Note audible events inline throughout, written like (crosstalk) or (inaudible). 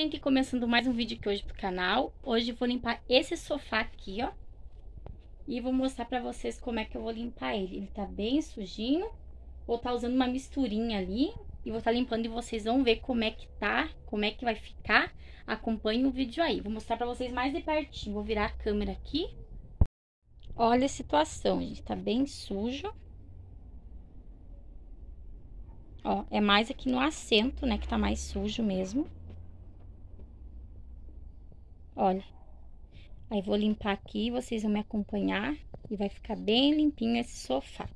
Gente, começando mais um vídeo aqui hoje pro canal. Hoje vou limpar esse sofá aqui, ó. E vou mostrar pra vocês como é que eu vou limpar ele. Ele tá bem sujinho. Vou estar tá usando uma misturinha ali. E vou estar tá limpando e vocês vão ver como é que tá, como é que vai ficar. Acompanhe o vídeo aí. Vou mostrar pra vocês mais de pertinho. Vou virar a câmera aqui. Olha a situação, gente. Tá bem sujo. Ó, é mais aqui no assento, né, que tá mais sujo mesmo. Olha. Aí, vou limpar aqui, vocês vão me acompanhar e vai ficar bem limpinho esse sofá.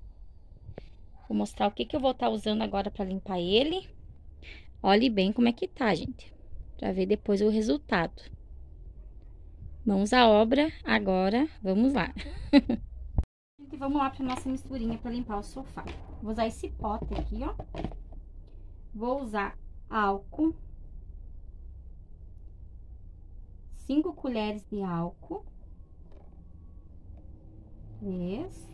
Vou mostrar o que, que eu vou estar tá usando agora para limpar ele. Olhe bem como é que tá, gente. Pra ver depois o resultado. Mãos à obra, agora vamos lá. (laughs) gente, vamos lá pra nossa misturinha para limpar o sofá. Vou usar esse pote aqui, ó. Vou usar álcool 5 colheres de álcool. Três,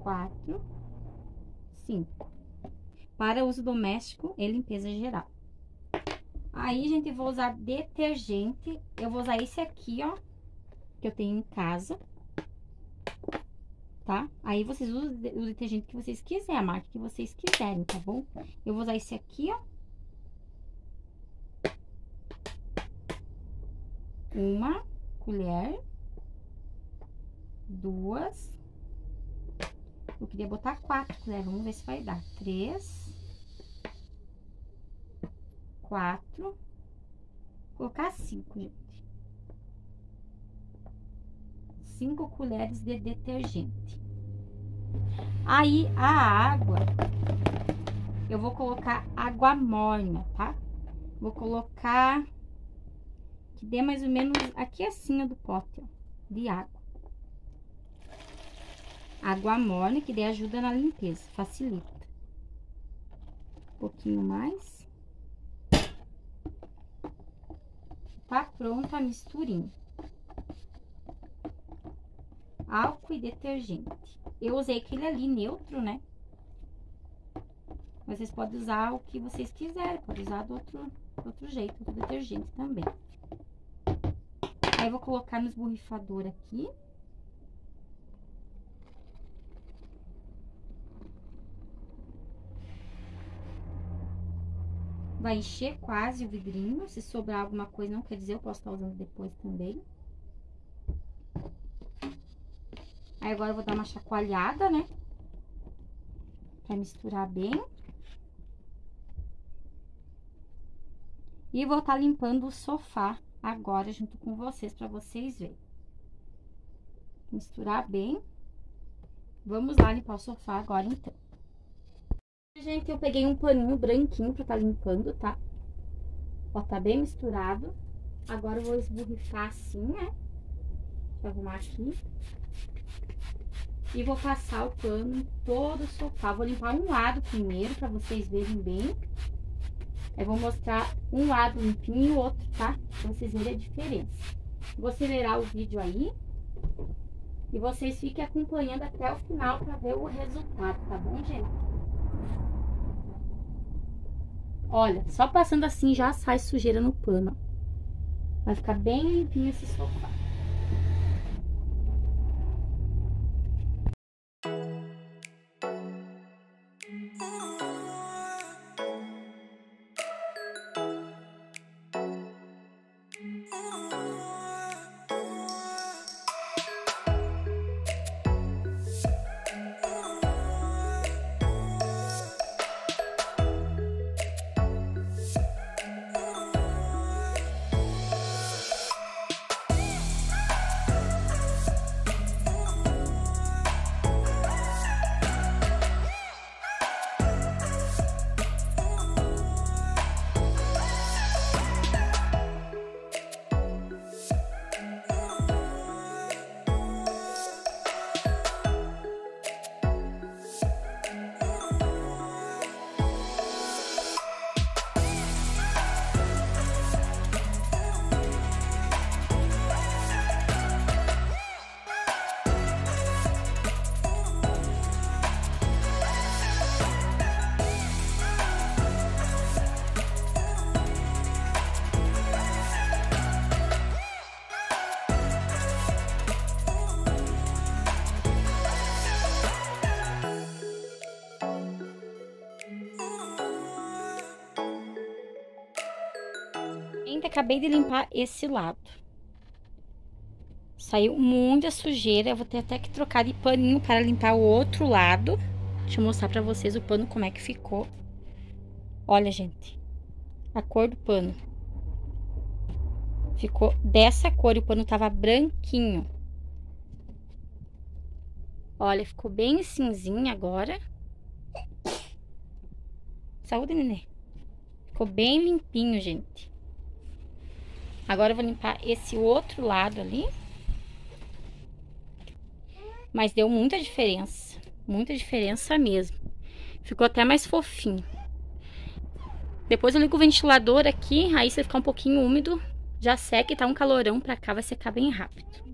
quatro, cinco. Para uso doméstico e limpeza geral. Aí, gente, vou usar detergente. Eu vou usar esse aqui, ó, que eu tenho em casa. Tá? Aí, vocês usam o detergente que vocês quiserem, a marca que vocês quiserem, tá bom? Eu vou usar esse aqui, ó. Uma colher, duas, eu queria botar quatro colheres, vamos ver se vai dar. Três, quatro, colocar cinco, gente. Cinco colheres de detergente. Aí, a água, eu vou colocar água morna, tá? Vou colocar que dê mais ou menos aqui assim do pote, ó, de água. Água morna, que dê ajuda na limpeza, facilita. Um pouquinho mais. Tá pronta a misturinha. Álcool e detergente. Eu usei aquele ali neutro, né? Mas vocês podem usar o que vocês quiserem. Pode usar do outro, do outro jeito, do detergente também. Aí, vou colocar no esborrifador aqui. Vai encher quase o vidrinho. Se sobrar alguma coisa, não quer dizer, eu posso estar usando depois também. Aí, agora eu vou dar uma chacoalhada, né? Pra misturar bem. E vou estar tá limpando o sofá agora junto com vocês, para vocês verem. Misturar bem. Vamos lá limpar o sofá agora, então. Gente, eu peguei um paninho branquinho pra tá limpando, tá? Ó, tá bem misturado. Agora eu vou esborrifar assim, né? Deixa eu arrumar aqui. E vou passar o pano em todo o sofá. Vou limpar um lado primeiro, pra vocês verem bem. Eu vou mostrar um lado limpinho e o outro, tá? Pra vocês verem a diferença. Vou acelerar o vídeo aí. E vocês fiquem acompanhando até o final pra ver o resultado, tá bom, gente? Olha, só passando assim já sai sujeira no pano. Vai ficar bem limpinho esse sofá. Acabei de limpar esse lado. Saiu muita sujeira. Eu vou ter até que trocar de paninho para limpar o outro lado. Deixa eu mostrar pra vocês o pano como é que ficou. Olha, gente. A cor do pano. Ficou dessa cor o pano tava branquinho. Olha, ficou bem cinzinho agora. Saúde, nenê. Ficou bem limpinho, gente. Agora eu vou limpar esse outro lado ali. Mas deu muita diferença. Muita diferença mesmo. Ficou até mais fofinho. Depois eu ligo o ventilador aqui. Aí se ficar um pouquinho úmido, já seca e tá um calorão pra cá, vai secar bem rápido.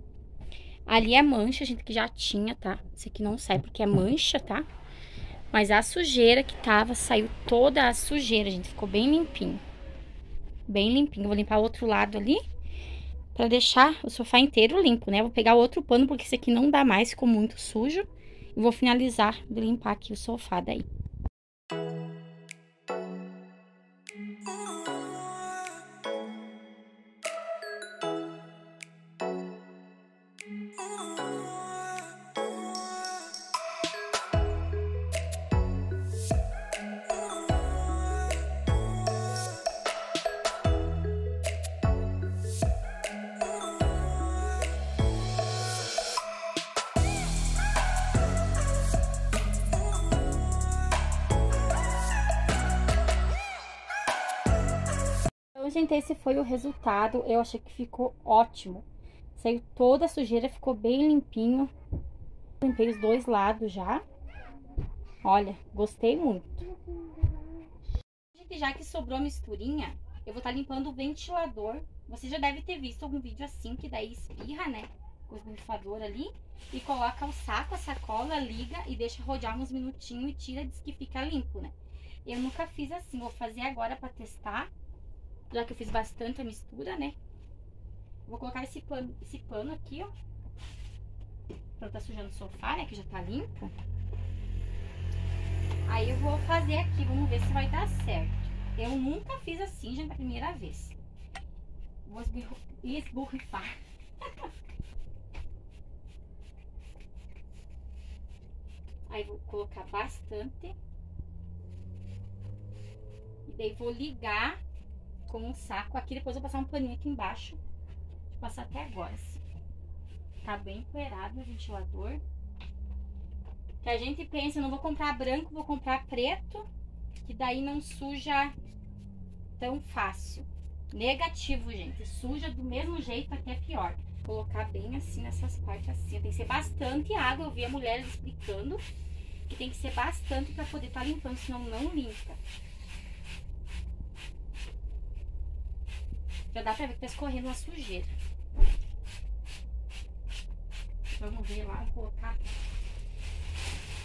Ali é mancha, gente, que já tinha, tá? Esse aqui não sai porque é mancha, tá? Mas a sujeira que tava, saiu toda a sujeira, gente. Ficou bem limpinho. Bem limpinho. Vou limpar o outro lado ali. Pra deixar o sofá inteiro limpo, né? Vou pegar outro pano, porque esse aqui não dá mais, ficou muito sujo. E vou finalizar de limpar aqui o sofá daí. Gente, esse foi o resultado. Eu achei que ficou ótimo. Saiu toda a sujeira, ficou bem limpinho. Limpei os dois lados já. Olha, gostei muito. Gente, já que sobrou a misturinha, eu vou estar tá limpando o ventilador. Você já deve ter visto algum vídeo assim, que daí espirra, né? Com o borrifador ali. E coloca o saco, a sacola, liga e deixa rodear uns minutinhos e tira, diz que fica limpo, né? Eu nunca fiz assim, vou fazer agora pra testar já que eu fiz bastante mistura, né? Vou colocar esse pano, esse pano aqui, ó. Pra não tá sujando o sofá, né? Que já tá limpo. Aí eu vou fazer aqui, vamos ver se vai dar certo. Eu nunca fiz assim, gente, a primeira vez. Vou esborrifar. (laughs) Aí vou colocar bastante. E daí vou ligar com um saco aqui. Depois eu vou passar um paninho aqui embaixo. Vou passar até agora, assim. Tá bem empoeirado o ventilador. Que a gente pensa, não vou comprar branco, vou comprar preto. Que daí não suja tão fácil. Negativo, gente. Suja do mesmo jeito, até pior. Colocar bem assim nessas partes assim. Tem que ser bastante água. Eu vi a mulher explicando que tem que ser bastante para poder estar tá limpando, senão não limpa. Já dá pra ver que tá escorrendo uma sujeira. Vamos ver lá, vou colocar.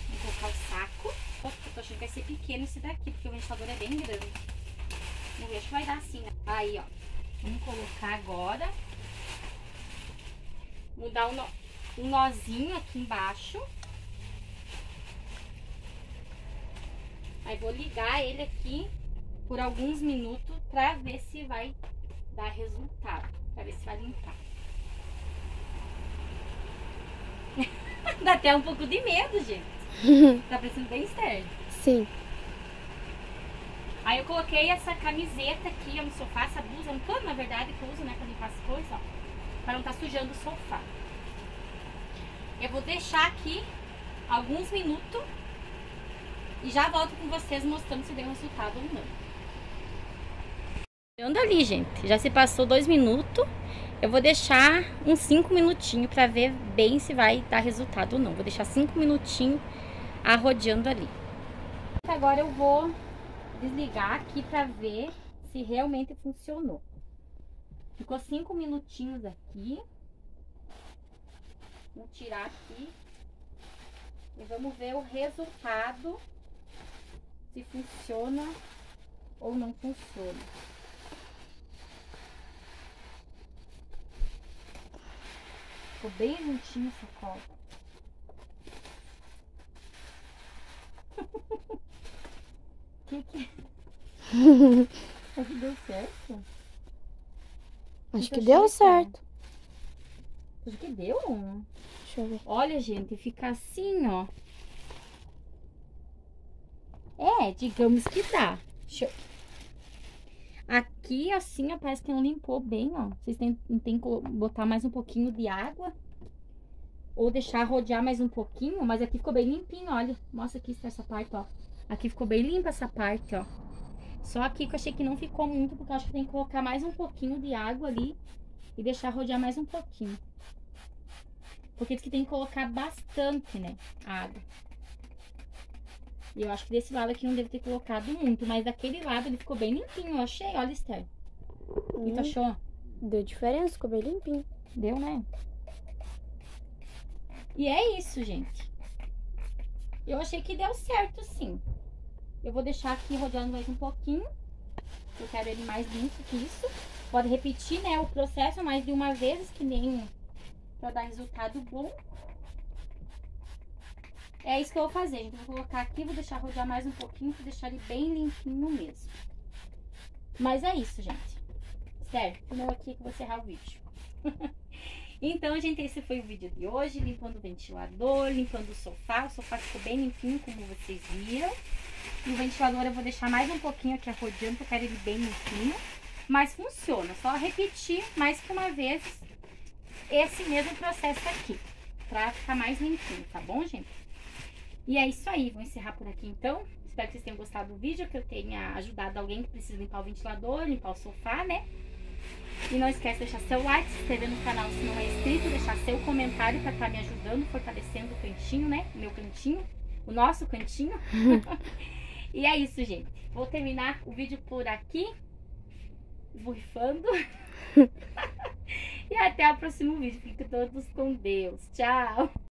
Vou colocar o saco. Opa, tô achando que vai ser pequeno esse daqui, porque o ventilador é bem grande. Ver, acho que vai dar assim, né? Aí, ó. Vamos colocar agora. Vou dar um, um nozinho aqui embaixo. Aí vou ligar ele aqui por alguns minutos pra ver se vai dar resultado. Pra ver se vai limpar. (laughs) Dá até um pouco de medo, gente. (laughs) tá parecendo bem estéreo. Sim. Aí eu coloquei essa camiseta aqui no sofá, essa blusa, um pano na verdade que eu uso, né, pra limpar as coisas, ó. Pra não estar tá sujando o sofá. Eu vou deixar aqui alguns minutos e já volto com vocês mostrando se deu resultado ou não. Anda ali, gente. Já se passou dois minutos. Eu vou deixar uns cinco minutinhos para ver bem se vai dar resultado ou não. Vou deixar cinco minutinhos arrodeando ali. Agora eu vou desligar aqui para ver se realmente funcionou. Ficou cinco minutinhos aqui. Vou tirar aqui. E vamos ver o resultado. Se funciona ou não funciona. Ficou bem juntinho essa cola. (laughs) que que... (laughs) Acho que deu certo. Acho que deu certo. Acho que deu. Deixa eu ver. Olha, gente, fica assim, ó. É, digamos que dá. Deixa eu... Aqui, assim, ó, parece que não limpou bem, ó. Vocês têm, que botar mais um pouquinho de água. Ou deixar rodear mais um pouquinho. Mas aqui ficou bem limpinho, olha. Mostra aqui essa parte, ó. Aqui ficou bem limpa essa parte, ó. Só aqui que eu achei que não ficou muito, porque eu acho que tem que colocar mais um pouquinho de água ali. E deixar rodear mais um pouquinho. Porque diz que tem que colocar bastante, né? Água. E eu acho que desse lado aqui não deve ter colocado muito. Mas daquele lado ele ficou bem limpinho, eu achei. Olha, Esther. O que tu Hum, achou? deu diferença, ficou bem limpinho. Deu, né? E é isso, gente. Eu achei que deu certo, sim. Eu vou deixar aqui rodando mais um pouquinho. Eu quero ele mais limpo que isso. Pode repetir, né, o processo mais de uma vez, que nem pra dar resultado bom. É isso que eu vou fazer, vou colocar aqui, vou deixar rodar mais um pouquinho pra deixar ele bem limpinho mesmo. Mas é isso, gente. Certo? Filmou aqui que vou encerrar o vídeo. (laughs) então, gente, esse foi o vídeo de hoje. Limpando o ventilador, limpando o sofá. O sofá ficou bem limpinho, como vocês viram. E o ventilador eu vou deixar mais um pouquinho aqui arrodeando, porque eu quero ele bem limpinho. Mas funciona, só repetir mais que uma vez esse mesmo processo aqui. Pra ficar mais limpinho, tá bom, gente? E é isso aí, vou encerrar por aqui então. Espero que vocês tenham gostado do vídeo, que eu tenha ajudado alguém que precisa limpar o ventilador, limpar o sofá, né? E não esquece de deixar seu like, se inscrever no canal se não é inscrito, deixar seu comentário para estar me ajudando, fortalecendo o cantinho, né? O meu cantinho, o nosso cantinho. (laughs) e é isso, gente. Vou terminar o vídeo por aqui, burrifando. (laughs) (laughs) e até o próximo vídeo. Fiquem todos com Deus. Tchau!